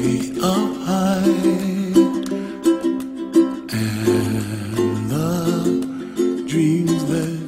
up high and the dreams that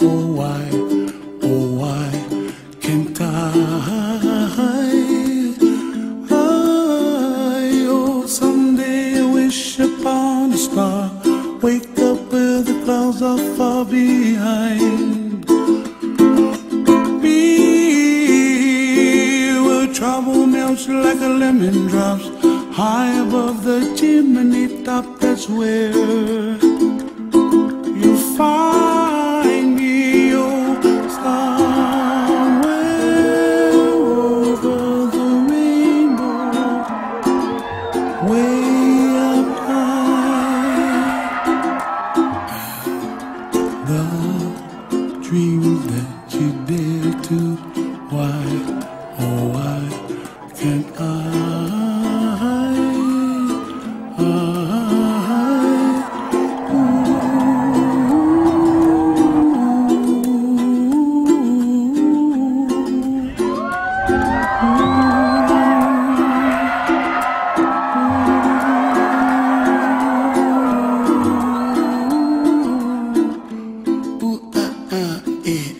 oh why, oh why can't I? I, oh, someday wish upon a star, wake up where the clouds are far behind. Be where trouble melts like a lemon drops, high above the chimney top. That's where uh, yeah.